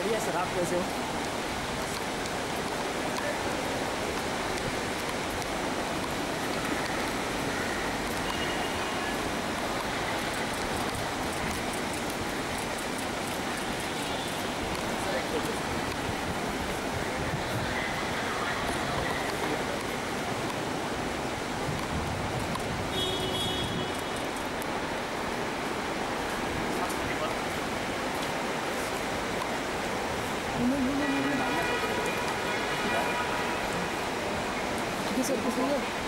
बढ़िया सर आप कैसे हो Bisa, bisa, bisa.